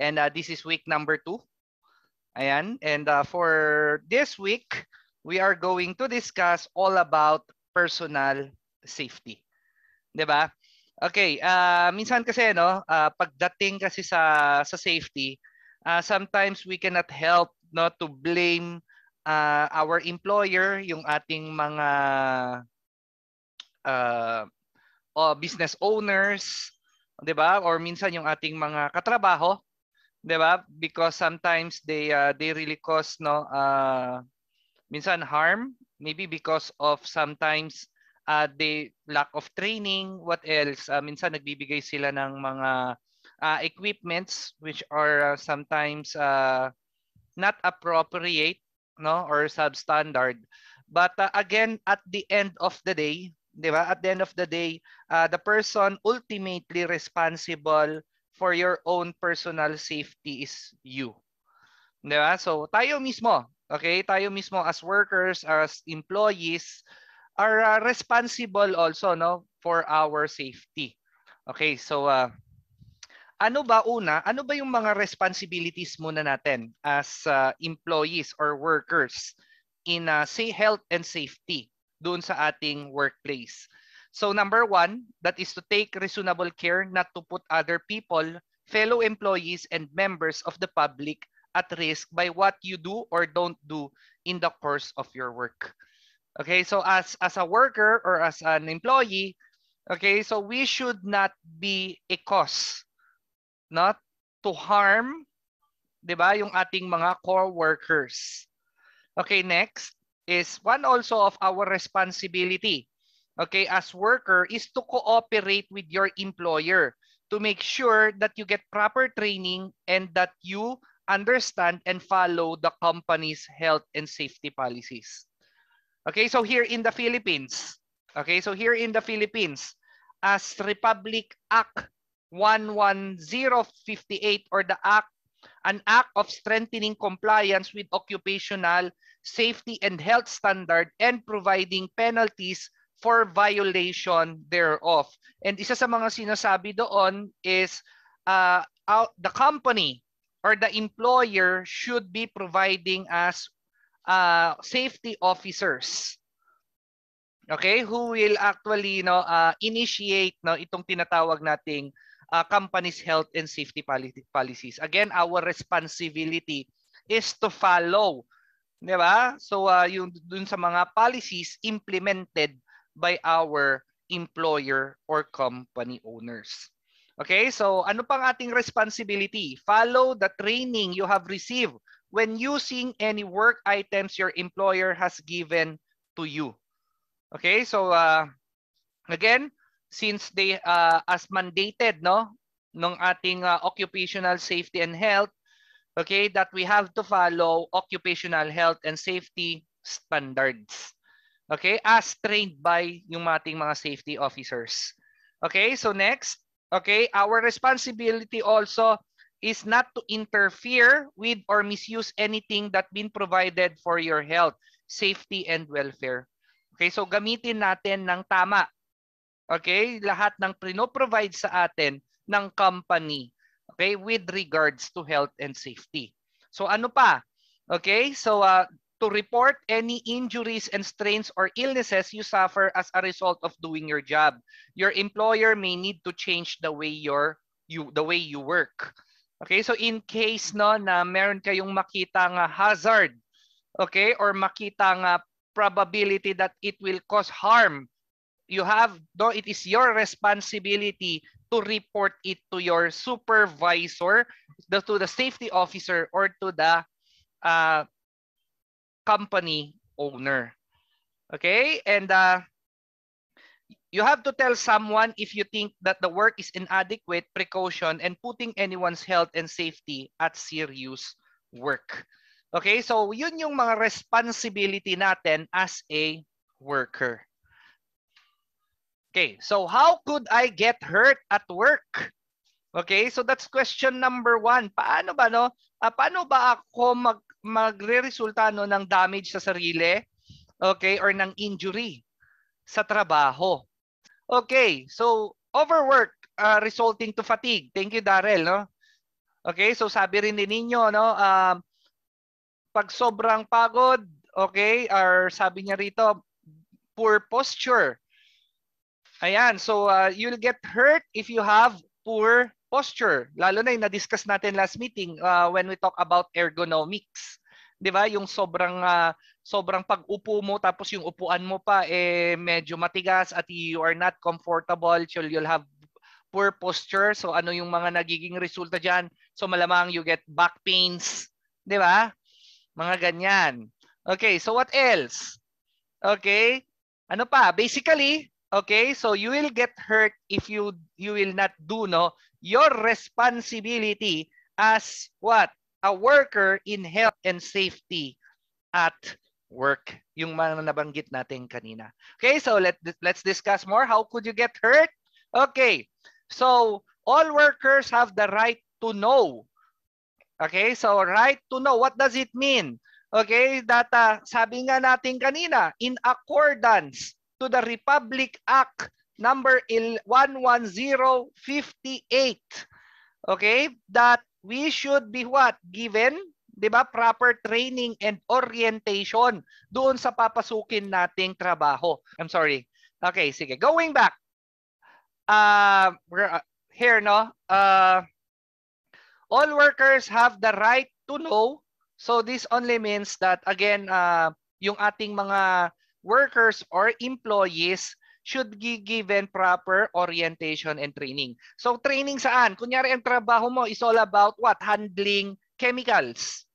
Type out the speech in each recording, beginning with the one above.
And uh, this is week number two. Ayan. And uh, for this week, we are going to discuss all about personal safety. ba? Okay, uh, minsan kasi no, uh, pagdating kasi sa sa safety, uh, sometimes we cannot help no to blame uh, our employer, yung ating mga uh, uh, business owners, 'di ba? Or minsan yung ating mga katrabaho 'di ba? Because sometimes they uh, they really cause no uh minsan harm. Maybe because of sometimes uh they lack of training what else? Uh, minsan nagbibigay sila ng mga uh, equipments which are uh, sometimes uh, not appropriate no or substandard. But uh, again at the end of the day 'di ba? At the end of the day uh, the person ultimately responsible for your own personal safety is you. Di ba? So tayo mismo, okay? Tayo mismo as workers, as employees are uh, responsible also no for our safety. Okay, so uh, ano ba una? Ano ba yung mga responsibilities muna natin as uh, employees or workers in uh, say health and safety doon sa ating workplace? So number one, that is to take reasonable care not to put other people, fellow employees, and members of the public at risk by what you do or don't do in the course of your work. Okay, so as, as a worker or as an employee, okay, so we should not be a cause, not to harm, di ba, yung ating mga core workers. Okay, next is one also of our responsibility okay, as worker is to cooperate with your employer to make sure that you get proper training and that you understand and follow the company's health and safety policies. Okay, so here in the Philippines, okay, so here in the Philippines, as Republic Act 11058 or the Act, an act of strengthening compliance with occupational safety and health standard and providing penalties for violation thereof. And isa sa mga sinasabi doon is uh, out, the company or the employer should be providing us uh, safety officers. Okay? Who will actually no uh, initiate no itong tinatawag nating uh, company's health and safety policies. Again our responsibility is to follow. 'di ba? So uh, yung dun sa mga policies implemented by our employer or company owners. Okay, so ano pang ating responsibility? Follow the training you have received when using any work items your employer has given to you. Okay, so uh, again, since they uh, as mandated no ng ating uh, occupational safety and health, okay, that we have to follow occupational health and safety standards. Okay, as trained by yung ating mga safety officers. Okay, so next, okay, our responsibility also is not to interfere with or misuse anything that been provided for your health, safety, and welfare. Okay, so gamitin natin ng tama. Okay, lahat ng provide sa atin ng company okay, with regards to health and safety. So ano pa? Okay, so uh, to report any injuries and strains or illnesses you suffer as a result of doing your job. Your employer may need to change the way your you the way you work. Okay, so in case no na meron kayong makita nga hazard, okay, or makita nga probability that it will cause harm, you have no it is your responsibility to report it to your supervisor, the, to the safety officer or to the uh, company owner. Okay? And uh, you have to tell someone if you think that the work is inadequate precaution and putting anyone's health and safety at serious work. Okay? So, yun yung mga responsibility natin as a worker. Okay, so how could I get hurt at work? Okay, so that's question number one. Paano ba, no? Uh, paano ba ako mag, magre-resulta no ng damage sa sarili, okay, or ng injury sa trabaho. Okay, so overwork uh, resulting to fatigue. Thank you, Darrell, no? Okay, so sabi rin din ninyo, no, um, pag sobrang pagod, okay, or sabi niya rito, poor posture. Ayan, so uh, you'll get hurt if you have poor posture. Lalo na yung na-discuss natin last meeting uh, when we talk about ergonomics. 'Di ba? Yung sobrang uh, sobrang pag-upo mo tapos yung upuan mo pa eh medyo matigas at you are not comfortable, so you'll have poor posture. So ano yung mga nagiging resulta diyan? So malamang you get back pains, 'di ba? Mga ganyan. Okay, so what else? Okay? Ano pa? Basically, Okay, so you will get hurt if you you will not do no your responsibility as what a worker in health and safety at work. Yung mga nabanggit natin kanina. Okay, so let let's discuss more. How could you get hurt? Okay, so all workers have the right to know. Okay, so right to know. What does it mean? Okay, that uh, sabi nga natin kanina, in accordance to the Republic Act number 11058. Okay? That we should be what? Given, 'di ba, proper training and orientation doon sa papasukin nating trabaho. I'm sorry. Okay, sige. Going back. Uh, here no. Uh, all workers have the right to know. So this only means that again uh, yung ating mga workers or employees should be given proper orientation and training. So training saan? Kunyari ang trabaho mo is all about what? Handling chemicals.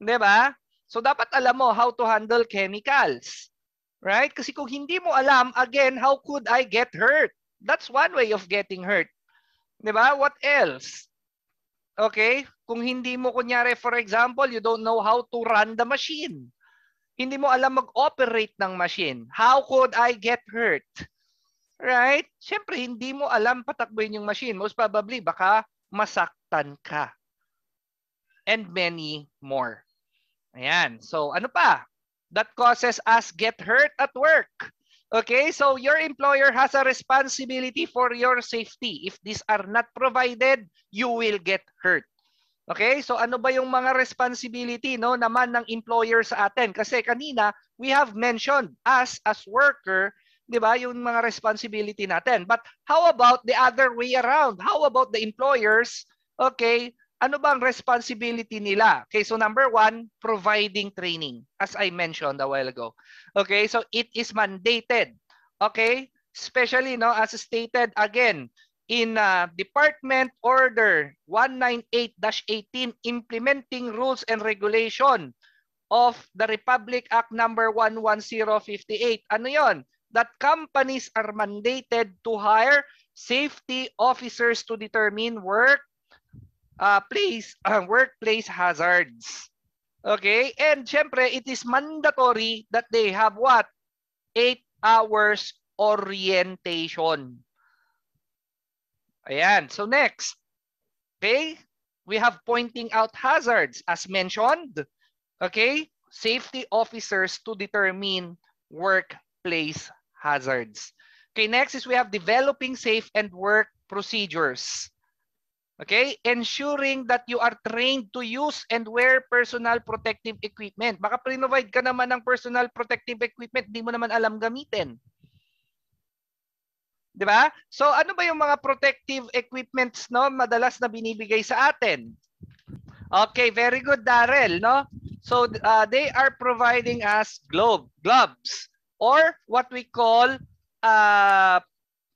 'Di ba? So dapat alam mo how to handle chemicals. Right? Kasi kung hindi mo alam, again, how could I get hurt? That's one way of getting hurt. 'Di ba? What else? Okay? Kung hindi mo kunyari for example, you don't know how to run the machine hindi mo alam mag-operate ng machine. How could I get hurt? Right? Siyempre, hindi mo alam patakbuhin yung machine. Most probably, baka masaktan ka. And many more. Ayan. So, ano pa? That causes us get hurt at work. Okay, so your employer has a responsibility for your safety. If these are not provided, you will get hurt. Okay? So ano ba yung mga responsibility no naman ng employer sa atin? Kasi kanina we have mentioned us as worker, 'di ba, yung mga responsibility natin. But how about the other way around? How about the employers? Okay? Ano bang responsibility nila? Okay, so number one, providing training, as I mentioned a while ago. Okay, so it is mandated. Okay, especially no, as stated again, in uh, Department Order 198-18 implementing rules and regulation of the Republic Act number 11058. Ano 'yon? That companies are mandated to hire safety officers to determine work uh, place uh, workplace hazards. Okay? And syempre, it is mandatory that they have what? 8 hours orientation. Ayan. So next. Okay? We have pointing out hazards as mentioned. Okay? Safety officers to determine workplace hazards. Okay, next is we have developing safe and work procedures. Okay, ensuring that you are trained to use and wear personal protective equipment. Baka provide ka naman ng personal protective equipment, di mo naman alam gamitin. 'Di ba? So ano ba yung mga protective equipments no madalas na binibigay sa atin? Okay, very good Darrell, no? So uh, they are providing us glove, gloves or what we call uh,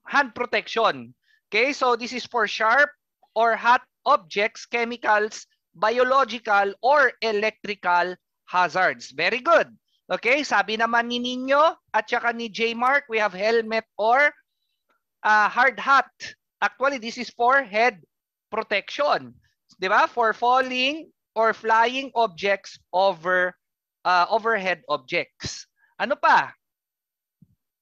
hand protection. Okay, so this is for sharp or hot objects, chemicals, biological or electrical hazards. Very good. Okay, sabi naman ni Ninyo at saka ni J Mark, we have helmet or uh, hard hat. Actually, this is for head protection. Di ba? For falling or flying objects over uh, overhead objects. Ano pa?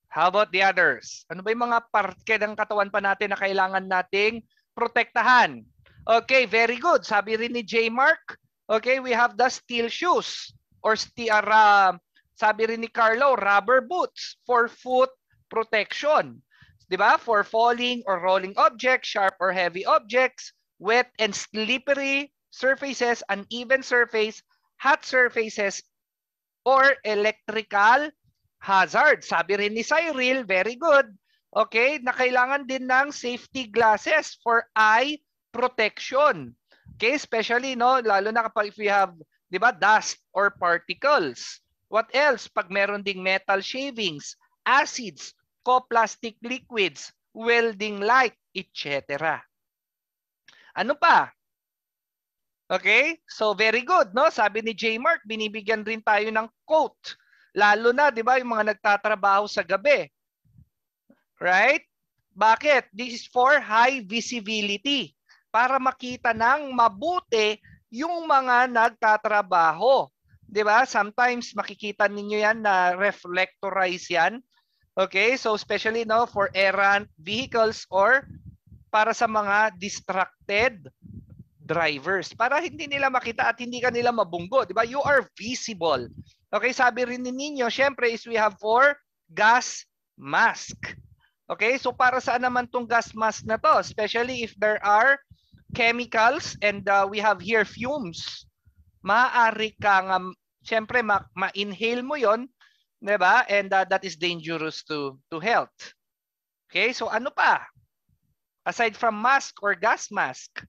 How about the others? Ano ba yung mga parte ng katawan pa natin na kailangan nating protektahan? Okay, very good. Sabi rin ni J. Mark, okay, we have the steel shoes or steel, uh, sabi rin ni Carlo, rubber boots for foot protection. 'Di ba? For falling or rolling objects, sharp or heavy objects, wet and slippery surfaces, uneven surface, hot surfaces, or electrical hazard. Sabi rin ni Cyril, very good. Okay, na kailangan din ng safety glasses for eye protection. Okay, especially no, lalo na kapag if we have, 'di ba, dust or particles. What else? Pag meron ding metal shavings, acids, co-plastic liquids, welding light, etc. Ano pa? Okay? So very good, no? Sabi ni J. Mark, binibigyan rin tayo ng coat. Lalo na, 'di ba, yung mga nagtatrabaho sa gabi. Right? Bakit? This is for high visibility para makita ng mabuti yung mga nagtatrabaho. 'Di ba? Sometimes makikita ninyo 'yan na reflectorize 'yan. Okay? So especially no for errant vehicles or para sa mga distracted drivers para hindi nila makita at hindi ka nila mabunggo, 'di ba? You are visible. Okay, sabi rin ninyo, syempre is we have for gas mask. Okay, so para saan naman tong gas mask na to? Especially if there are chemicals and uh, we have here fumes. Maaari kang um, syempre ma-inhale ma mo 'yon, 'di ba? And uh, that is dangerous to to health. Okay, so ano pa? Aside from mask or gas mask,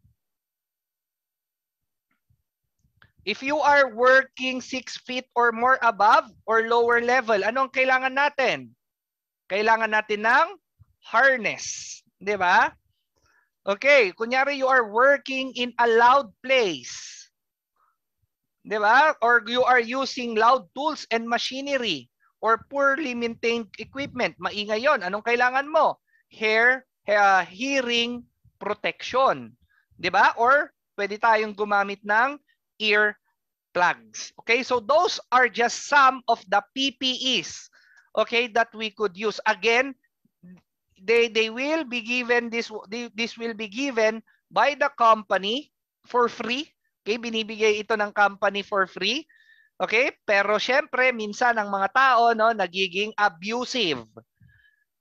If you are working 6 feet or more above or lower level, anong kailangan natin? Kailangan natin ng harness. Di ba? Okay, kunyari you are working in a loud place. Di ba? Or you are using loud tools and machinery or poorly maintained equipment. Maingay yon. Anong kailangan mo? Hair, uh, hearing protection. Di ba? Or pwede tayong gumamit ng ear plugs. Okay, so those are just some of the PPEs okay that we could use. Again, they they will be given this this will be given by the company for free. Okay, binibigay ito ng company for free. Okay? Pero syempre minsan ang mga tao no nagiging abusive.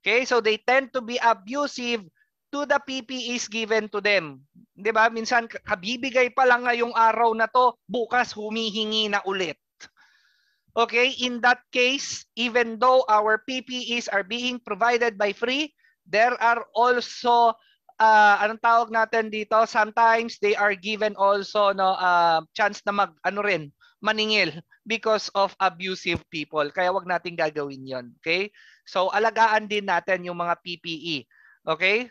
Okay? So they tend to be abusive to the PPEs given to them. 'Di ba? Minsan kabibigay pa lang ngayong araw na to, bukas humihingi na ulit. Okay, in that case, even though our PPEs are being provided by free, there are also uh, anong tawag natin dito, sometimes they are given also no uh, chance na mag ano rin, maningil because of abusive people. Kaya wag nating gagawin 'yon, okay? So alagaan din natin yung mga PPE. Okay?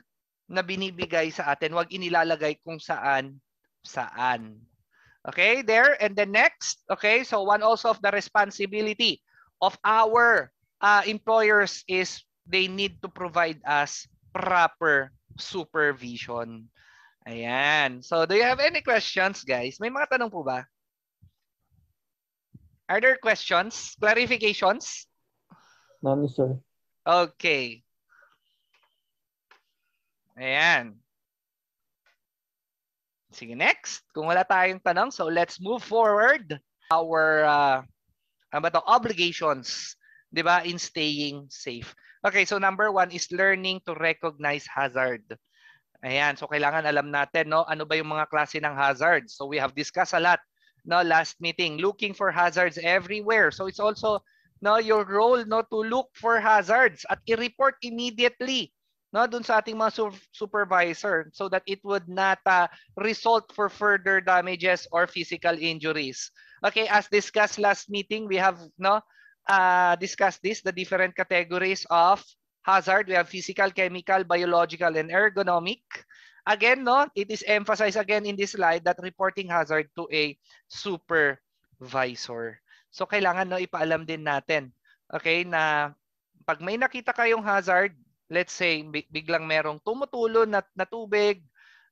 na binibigay sa atin. Huwag inilalagay kung saan saan. Okay, there. And then next, okay, so one also of the responsibility of our uh, employers is they need to provide us proper supervision. Ayan. So do you have any questions, guys? May mga tanong po ba? Are there questions? Clarifications? None, sir. Okay. Ayan. Sige, next. Kung wala tayong tanong, so let's move forward. Our uh, ano ba to? obligations, di ba, in staying safe. Okay, so number one is learning to recognize hazard. Ayan, so kailangan alam natin, no, ano ba yung mga klase ng hazards. So we have discussed a lot, no, last meeting, looking for hazards everywhere. So it's also, no, your role, no, to look for hazards at i-report immediately no dun sa ating mga su- supervisor so that it would not uh, result for further damages or physical injuries. Okay as discussed last meeting we have no uh, discussed this the different categories of hazard. We have physical chemical biological and ergonomic again no it is emphasized again in this slide that reporting hazard to a supervisor so kailangan no ipaalam din natin okay na pag may nakita kayong hazard let's say biglang merong tumutulo na, na tubig,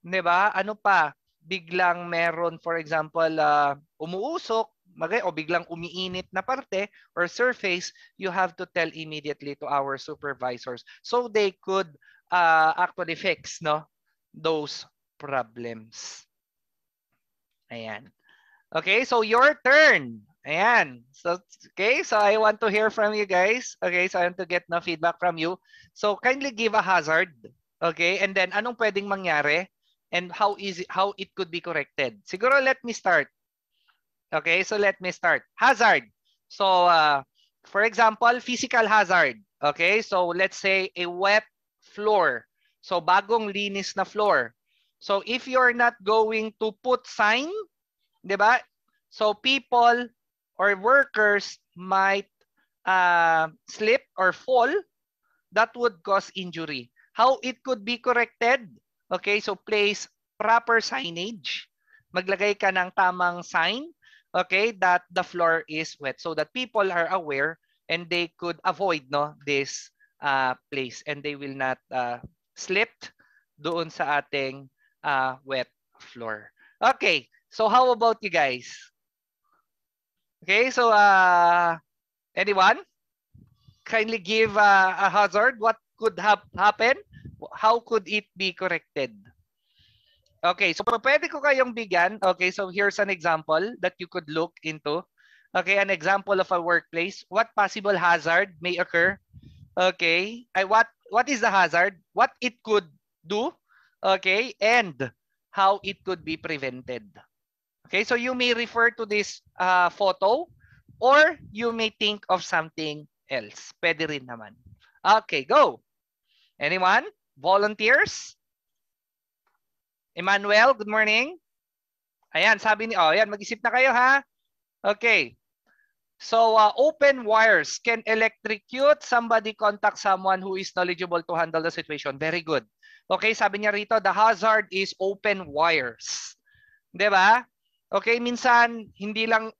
'di ba? Ano pa? Biglang meron for example uh, umuusok, magay o biglang umiinit na parte or surface, you have to tell immediately to our supervisors so they could uh, actually fix no those problems. Ayan. Okay, so your turn. Ayan. So, okay. So, I want to hear from you guys. Okay. So, I want to get no feedback from you. So, kindly give a hazard. Okay. And then, anong pwedeng mangyari? and how is it, how it could be corrected. Siguro let me start. Okay, so let me start. Hazard. So uh, for example, physical hazard. Okay, so let's say a wet floor. So bagong linis na floor. So if you're not going to put sign, 'di ba? So people or workers might uh, slip or fall that would cause injury. How it could be corrected? Okay, so place proper signage. Maglagay ka ng tamang sign, okay, that the floor is wet so that people are aware and they could avoid no this uh, place and they will not uh, slip doon sa ating uh, wet floor. Okay, so how about you guys? Okay, so uh, anyone? Kindly give uh, a hazard. What could have happened? How could it be corrected? Okay, so pwede ko kayong bigyan. Okay, so here's an example that you could look into. Okay, an example of a workplace. What possible hazard may occur? Okay, I, what what is the hazard? What it could do? Okay, and how it could be prevented. Okay, so you may refer to this uh, photo or you may think of something else. Pwede rin naman. Okay, go. Anyone? Volunteers? Emmanuel, good morning. Ayan, sabi ni, oh, ayan, mag-isip na kayo ha. Okay. So, uh, open wires can electrocute somebody contact someone who is knowledgeable to handle the situation. Very good. Okay, sabi niya rito, the hazard is open wires. 'Di ba? Okay, minsan hindi lang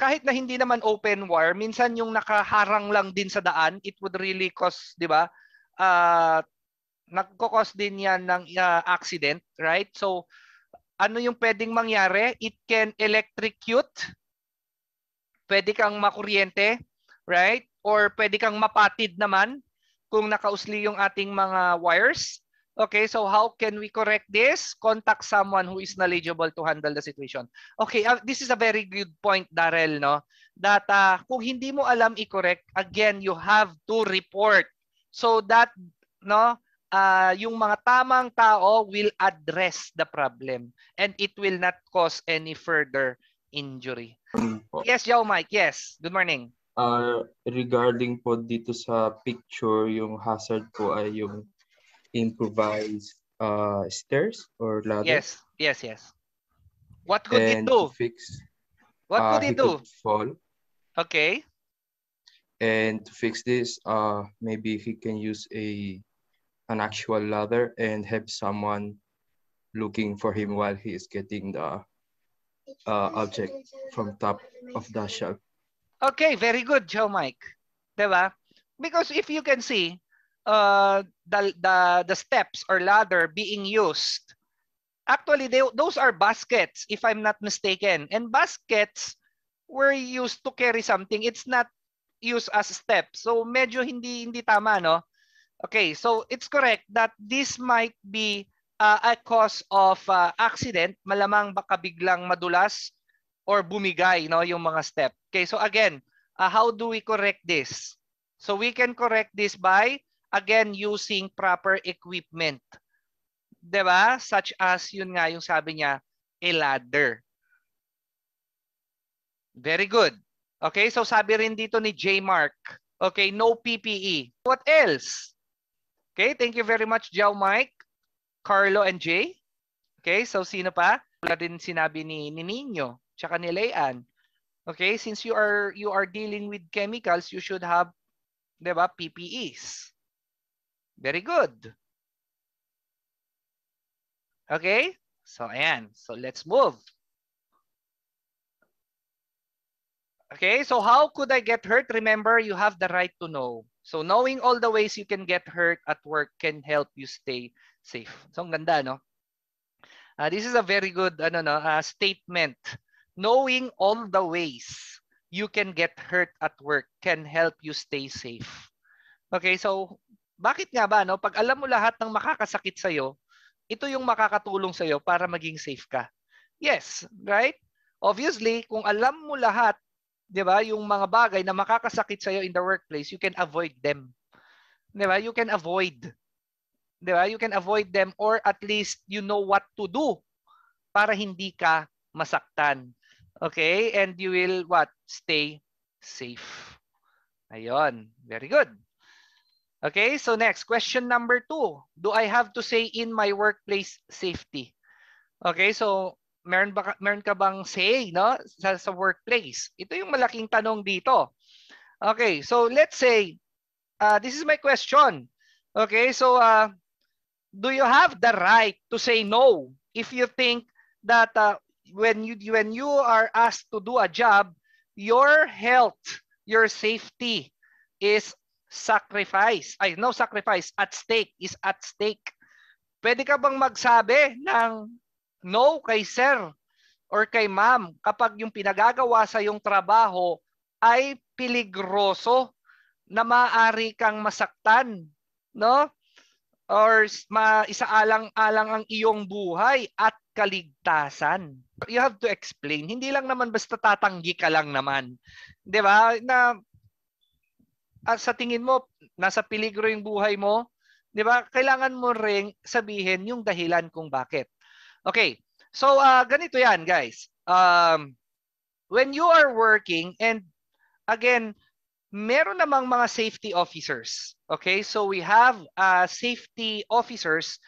kahit na hindi naman open wire, minsan yung nakaharang lang din sa daan, it would really cause, 'di ba? Uh, nagko-cause din 'yan ng uh, accident, right? So ano yung pwedeng mangyari? It can electrocute. Pwede kang makuryente, right? Or pwede kang mapatid naman kung nakausli yung ating mga wires. Okay, so how can we correct this? Contact someone who is knowledgeable to handle the situation. Okay, uh, this is a very good point, Darrell, no? That uh, kung hindi mo alam i-correct, again, you have to report so that no, uh, yung mga tamang tao will address the problem and it will not cause any further injury. yes, Joe Mike. Yes. Good morning. Uh, regarding po dito sa picture, yung hazard po ay yung improvised uh, stairs or ladder. Yes, yes, yes. What could and it do? Fix, what uh, could it do? Could fall. Okay. And to fix this, uh, maybe he can use a an actual ladder and have someone looking for him while he is getting the uh, object from top of the shelf. Okay, very good, Joe Mike. Diba? Because if you can see, uh, the, the, the steps or ladder being used, actually, they, those are baskets, if I'm not mistaken. And baskets were used to carry something. It's not used as steps. So medyo hindi, hindi tama, no? Okay, so it's correct that this might be uh, a cause of uh, accident. Malamang baka biglang madulas or bumigay, no, yung mga step. Okay, so again, uh, how do we correct this? So we can correct this by again using proper equipment. 'Di ba? Such as yun nga yung sabi niya, a ladder. Very good. Okay, so sabi rin dito ni J Mark, okay, no PPE. What else? Okay, thank you very much, Joe Mike, Carlo and Jay. Okay, so sino pa? Wala din sinabi ni, ni Nino, tsaka ni Leanne. Okay, since you are you are dealing with chemicals, you should have 'di ba, PPEs. Very good. Okay? So, ayan. So, let's move. Okay, so how could I get hurt? Remember, you have the right to know. So, knowing all the ways you can get hurt at work can help you stay safe. So, ang ganda, no? Uh, this is a very good ano, no, uh, statement. Knowing all the ways you can get hurt at work can help you stay safe. Okay, so bakit nga ba no? Pag alam mo lahat ng makakasakit sa iyo, ito yung makakatulong sa iyo para maging safe ka. Yes, right? Obviously, kung alam mo lahat, 'di ba, yung mga bagay na makakasakit sa iyo in the workplace, you can avoid them. 'Di ba? You can avoid 'di ba? You can avoid them or at least you know what to do para hindi ka masaktan. Okay? And you will what? Stay safe. Ayun. Very good. Okay, so next, question number two. Do I have to say in my workplace safety? Okay, so meron, ba, meron ka bang say no, sa, sa workplace? Ito yung malaking tanong dito. Okay, so let's say, uh, this is my question. Okay, so uh, do you have the right to say no if you think that uh, when you when you are asked to do a job, your health, your safety is sacrifice. Ay, no sacrifice, at stake is at stake. Pwede ka bang magsabi ng no kay sir or kay ma'am kapag yung pinagagawa sa yung trabaho ay peligroso na maaari kang masaktan, no? Or isaalang-alang ang iyong buhay at kaligtasan. You have to explain. Hindi lang naman basta tatanggi ka lang naman. 'Di ba? Na uh, sa tingin mo nasa peligro yung buhay mo, 'di ba? Kailangan mo ring sabihin yung dahilan kung bakit. Okay. So uh, ganito 'yan, guys. Um when you are working and again, meron namang mga safety officers. Okay? So we have uh, safety officers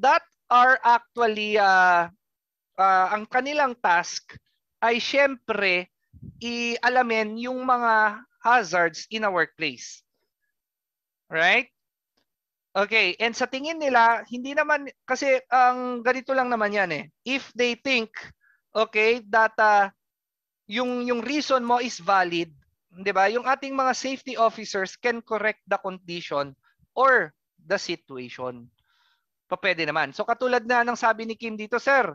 that are actually uh, uh, ang kanilang task ay syempre i-alamin yung mga hazards in a workplace. Right? Okay, and sa tingin nila, hindi naman, kasi ang um, ganito lang naman yan eh. If they think, okay, that uh, yung, yung reason mo is valid, di ba? Yung ating mga safety officers can correct the condition or the situation. Pa pwede naman. So katulad na ng sabi ni Kim dito, sir,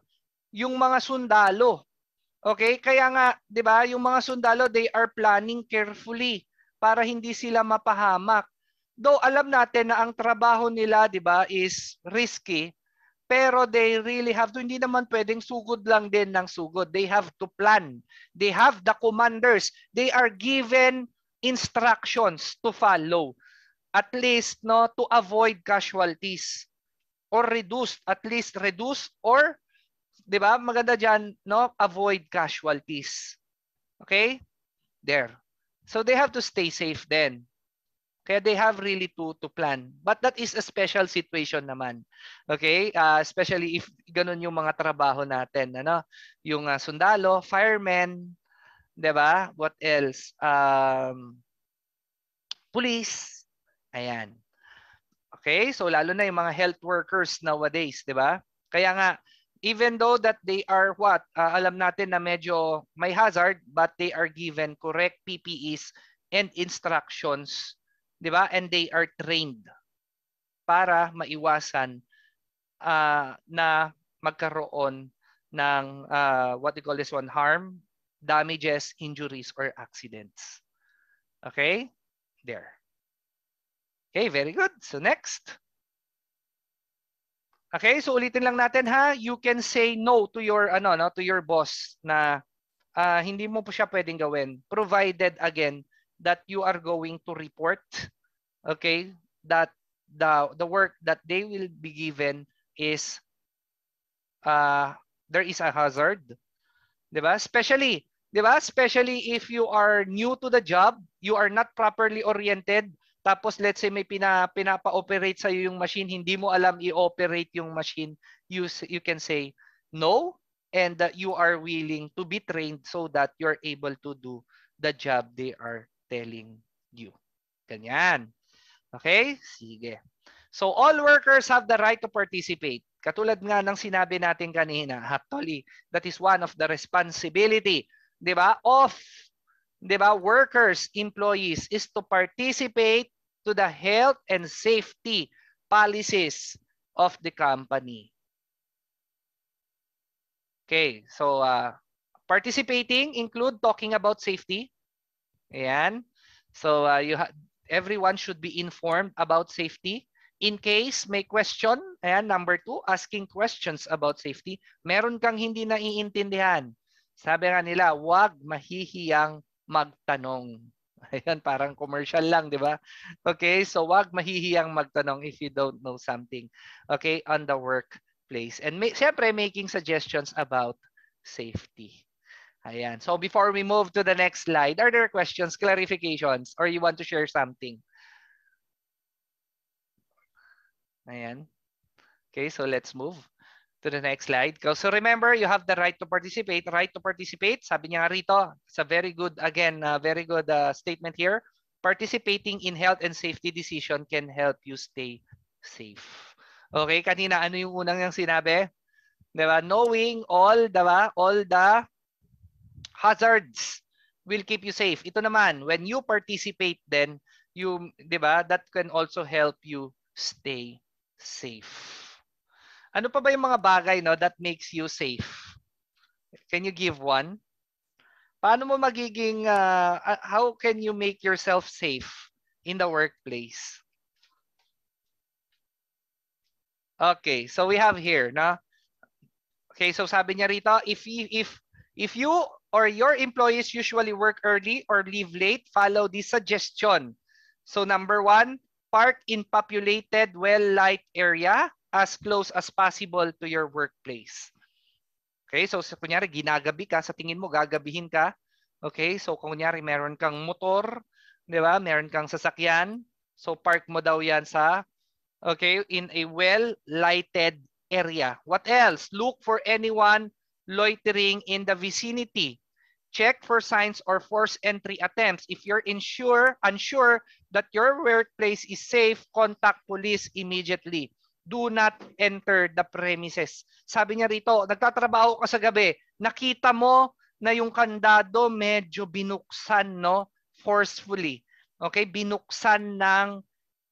yung mga sundalo, Okay? Kaya nga, 'di ba, yung mga sundalo they are planning carefully para hindi sila mapahamak. Though alam natin na ang trabaho nila, 'di ba, is risky, pero they really have to hindi naman pwedeng sugod lang din ng sugod. They have to plan. They have the commanders. They are given instructions to follow. At least no to avoid casualties or reduce at least reduce or 'di ba? Maganda diyan, no? Avoid casualties. Okay? There. So they have to stay safe then. Kaya they have really to to plan. But that is a special situation naman. Okay? Uh, especially if ganun yung mga trabaho natin, ano? Yung uh, sundalo, firemen, 'di ba? What else? Um police. Ayan. Okay? So lalo na yung mga health workers nowadays, 'di ba? Kaya nga even though that they are what, uh, alam natin na medyo may hazard, but they are given correct PPEs and instructions, di ba? And they are trained para maiwasan uh, na magkaroon ng uh, what we call this one, harm, damages, injuries, or accidents. Okay? There. Okay, very good. So next. Okay, so ulitin lang natin ha, you can say no to your ano no to your boss na uh, hindi mo po siya pwedeng gawin provided again that you are going to report okay that the the work that they will be given is uh there is a hazard 'di ba? Especially 'di ba? Especially if you are new to the job you are not properly oriented tapos let's say may pina, pinapa-operate sa yung machine, hindi mo alam i-operate yung machine, you you can say no and that you are willing to be trained so that you're able to do the job they are telling you. Ganyan. Okay? Sige. So all workers have the right to participate. Katulad nga ng sinabi natin kanina, actually, that is one of the responsibility, 'di ba, of 'di ba, workers, employees is to participate to the health and safety policies of the company. Okay, so uh, participating include talking about safety. Ayan. So uh, you everyone should be informed about safety. In case may question, ayan, number two, asking questions about safety. Meron kang hindi naiintindihan. Sabi nga nila, wag mahihiyang magtanong. Ayan, parang commercial lang, di ba? Okay, so wag mahihiyang magtanong if you don't know something. Okay, on the workplace. And may, siyempre, making suggestions about safety. Ayan. So before we move to the next slide, are there questions, clarifications, or you want to share something? Ayan. Okay, so let's move to the next slide. So remember, you have the right to participate. Right to participate, sabi niya rito, it's a very good, again, uh, very good uh, statement here. Participating in health and safety decision can help you stay safe. Okay, kanina ano yung unang yung sinabi? Diba? Knowing all, diba? all the hazards will keep you safe. Ito naman, when you participate then, you, diba? That can also help you stay safe. Ano pa ba yung mga bagay no that makes you safe? Can you give one? Paano mo magiging uh, how can you make yourself safe in the workplace? Okay, so we have here, na Okay, so sabi niya rito, if if if you or your employees usually work early or leave late, follow this suggestion. So number one, park in populated, well-light area as close as possible to your workplace. Okay, so sa kunyari ginagabi ka, sa tingin mo gagabihin ka. Okay, so kung kunyari meron kang motor, 'di ba? Meron kang sasakyan, so park mo daw 'yan sa okay, in a well-lighted area. What else? Look for anyone loitering in the vicinity. Check for signs or forced entry attempts. If you're unsure, unsure that your workplace is safe, contact police immediately do not enter the premises. Sabi niya rito, nagtatrabaho ka sa gabi, nakita mo na yung kandado medyo binuksan, no? Forcefully. Okay? Binuksan ng,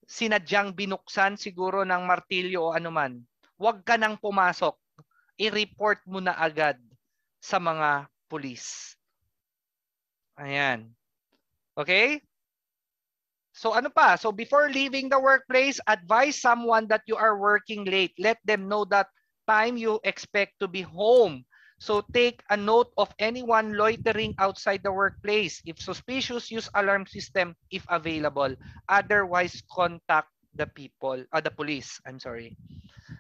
sinadyang binuksan siguro ng martilyo o anuman. Huwag ka nang pumasok. I-report mo na agad sa mga pulis. Ayan. Okay? So ano pa? So before leaving the workplace, advise someone that you are working late. Let them know that time you expect to be home. So take a note of anyone loitering outside the workplace. If suspicious, use alarm system if available. Otherwise, contact the people, uh, the police. I'm sorry.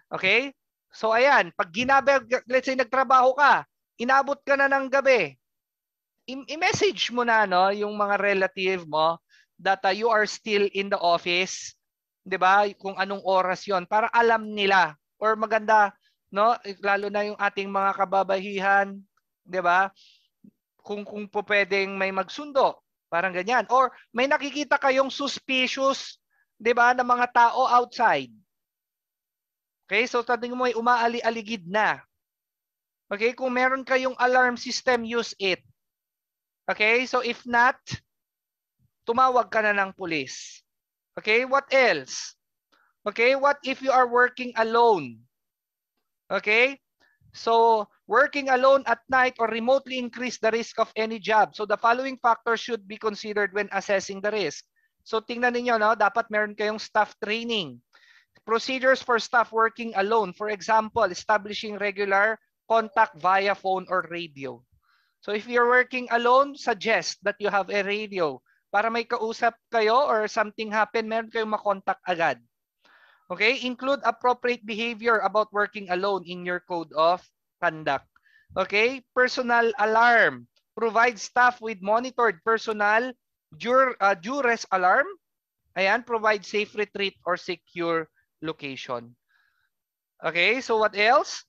Okay? So ayan, pag ginabi, let's say nagtrabaho ka, inabot ka na ng gabi, i-message mo na no, yung mga relative mo that uh, you are still in the office, 'di ba? Kung anong oras 'yon para alam nila or maganda, no? Lalo na yung ating mga kababahihan, 'di ba? Kung kung po pwedeng may magsundo, parang ganyan. Or may nakikita kayong suspicious, 'di ba, ng mga tao outside. Okay, so tingin mo ay umaali-aligid na. Okay, kung meron kayong alarm system, use it. Okay, so if not, tumawag ka na ng pulis. Okay, what else? Okay, what if you are working alone? Okay, so working alone at night or remotely increase the risk of any job. So the following factors should be considered when assessing the risk. So tingnan niyo no, dapat meron kayong staff training. Procedures for staff working alone. For example, establishing regular contact via phone or radio. So if you're working alone, suggest that you have a radio para may kausap kayo or something happen, meron kayong makontak agad. Okay? Include appropriate behavior about working alone in your code of conduct. Okay? Personal alarm. Provide staff with monitored personal uh, duress alarm. Ayan, provide safe retreat or secure location. Okay, so what else?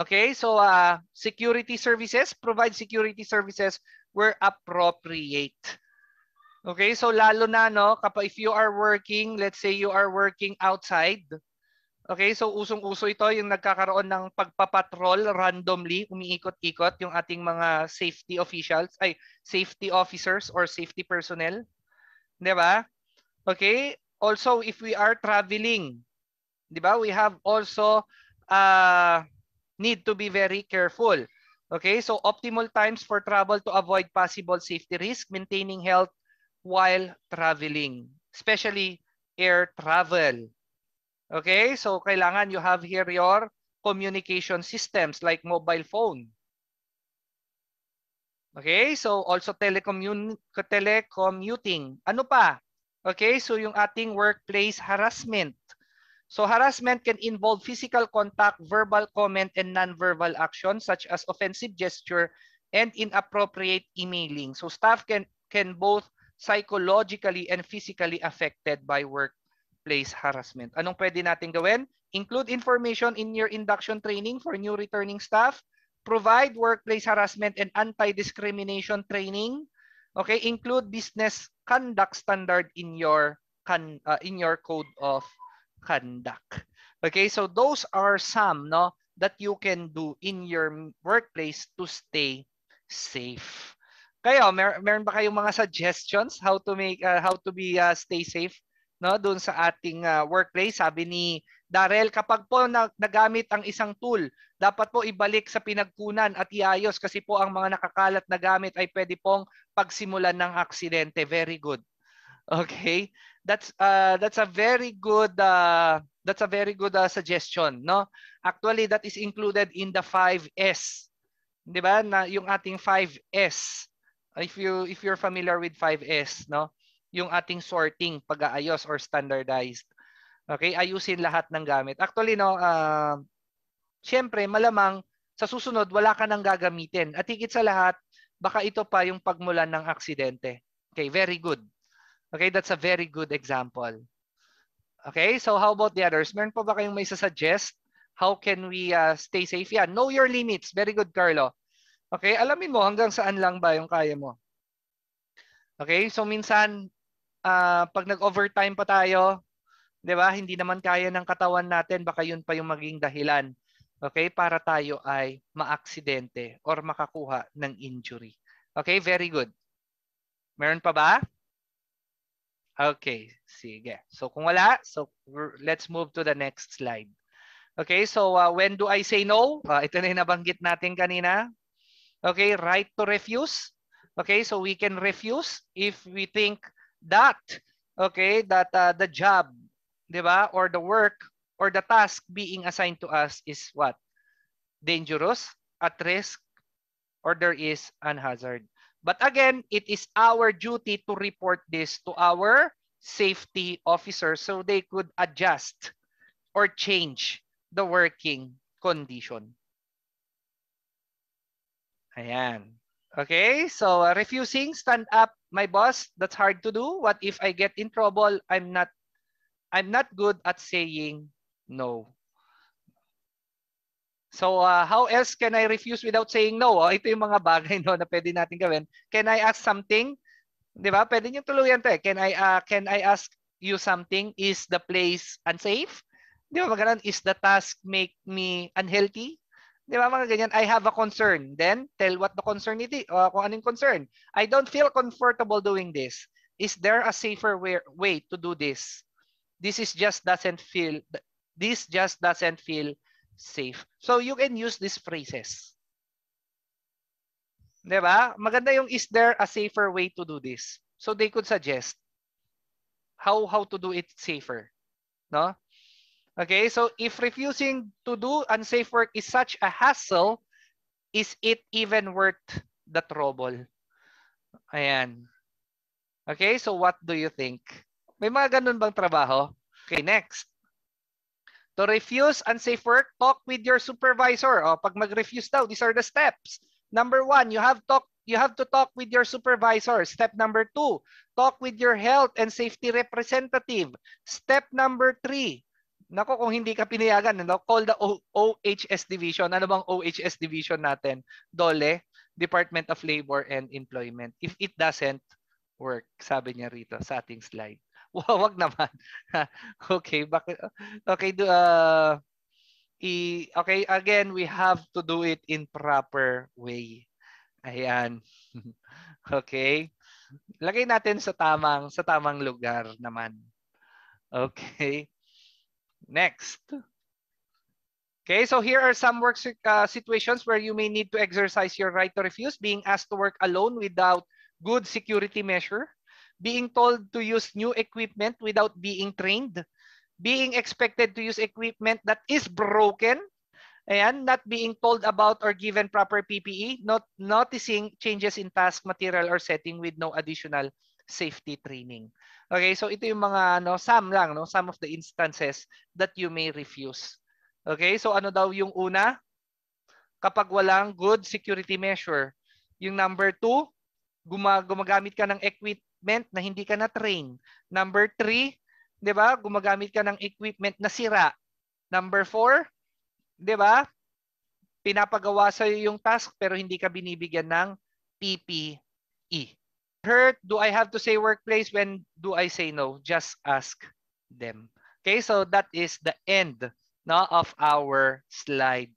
Okay, so uh, security services, provide security services where appropriate. Okay, so lalo na no, kapag if you are working, let's say you are working outside. Okay, so usong-uso ito yung nagkakaroon ng pagpapatrol randomly, umiikot-ikot yung ating mga safety officials, ay safety officers or safety personnel. 'Di ba? Okay? Also if we are traveling, 'di ba? We have also uh need to be very careful. Okay, so optimal times for travel to avoid possible safety risk, maintaining health while traveling, especially air travel. Okay, so kailangan you have here your communication systems like mobile phone. Okay, so also telecommun telecommuting. Ano pa? Okay, so yung ating workplace harassment. So harassment can involve physical contact, verbal comment, and non-verbal action such as offensive gesture and inappropriate emailing. So staff can can both psychologically and physically affected by workplace harassment. Anong pwede natin gawin? Include information in your induction training for new returning staff provide workplace harassment and anti-discrimination training. Okay, include business conduct standard in your can uh, in your code of conduct. Okay, so those are some no that you can do in your workplace to stay safe. Kayo, mer meron ba kayong mga suggestions how to make uh, how to be uh, stay safe no doon sa ating uh, workplace? Sabi ni Darrell, kapag po na, nagamit ang isang tool, dapat po ibalik sa pinagkunan at iayos kasi po ang mga nakakalat na gamit ay pwede pong pagsimulan ng aksidente. Very good. Okay? That's uh that's a very good uh that's a very good uh, suggestion, no? Actually, that is included in the 5S. 'Di ba? Na yung ating 5S. If you if you're familiar with 5S, no? Yung ating sorting, pag-aayos or standardized. Okay, ayusin lahat ng gamit. Actually, no, uh, syempre, malamang sa susunod, wala ka nang gagamitin. At higit sa lahat, baka ito pa yung pagmulan ng aksidente. Okay, very good. Okay, that's a very good example. Okay, so how about the others? Meron pa ba kayong may suggest? How can we uh, stay safe? Yeah, know your limits. Very good, Carlo. Okay, alamin mo hanggang saan lang ba yung kaya mo. Okay, so minsan, uh, pag nag-overtime pa tayo, 'di ba? Hindi naman kaya ng katawan natin, baka 'yun pa yung maging dahilan. Okay? Para tayo ay maaksidente or makakuha ng injury. Okay? Very good. Meron pa ba? Okay, sige. So kung wala, so let's move to the next slide. Okay, so uh, when do I say no? Uh, ito na yung nabanggit natin kanina. Okay, right to refuse. Okay, so we can refuse if we think that okay, that uh, the job 'di ba? Or the work or the task being assigned to us is what? Dangerous, at risk, or there is an hazard. But again, it is our duty to report this to our safety officers so they could adjust or change the working condition. Ayan. Okay, so uh, refusing, stand up, my boss, that's hard to do. What if I get in trouble? I'm not I'm not good at saying no. So uh, how else can I refuse without saying no? Oh, ito yung mga bagay no, na pwede natin gawin. Can I ask something? 'Di ba? Pwede niyo tuluyan 'to eh. Can I uh, can I ask you something? Is the place unsafe? 'Di ba? Maganon, is the task make me unhealthy? 'Di ba mga ganyan? I have a concern. Then tell what the concern is. Uh, kung anong concern. I don't feel comfortable doing this. Is there a safer way, way to do this? this is just doesn't feel this just doesn't feel safe. So you can use these phrases. 'Di ba? Maganda yung is there a safer way to do this? So they could suggest how how to do it safer. No? Okay, so if refusing to do unsafe work is such a hassle, is it even worth the trouble? Ayan. Okay, so what do you think? May mga ganun bang trabaho? Okay, next. To refuse unsafe work, talk with your supervisor. O, pag mag-refuse daw, these are the steps. Number one, you have talk you have to talk with your supervisor. Step number two, talk with your health and safety representative. Step number three, nako kung hindi ka pinayagan, no, call the o OHS division. Ano bang OHS division natin? DOLE, Department of Labor and Employment. If it doesn't work, sabi niya rito sa ating slide. Wag naman. okay, bakit okay do uh i okay again we have to do it in proper way. Ayan. okay. Lagay natin sa tamang sa tamang lugar naman. Okay. Next. Okay, so here are some work uh, situations where you may need to exercise your right to refuse, being asked to work alone without good security measure, being told to use new equipment without being trained, being expected to use equipment that is broken, Ayan, not being told about or given proper PPE, not noticing changes in task material or setting with no additional safety training. Okay, so ito yung mga ano, some lang, no? Some of the instances that you may refuse. Okay, so ano daw yung una? Kapag walang good security measure. Yung number two, gumagamit ka ng equipment na hindi ka na-train. Number three, di ba? Gumagamit ka ng equipment na sira. Number four, 'di ba? Pinapagawa sa iyo yung task pero hindi ka binibigyan ng PPE. Hurt, do I have to say workplace when do I say no? Just ask them. Okay, so that is the end no, of our slide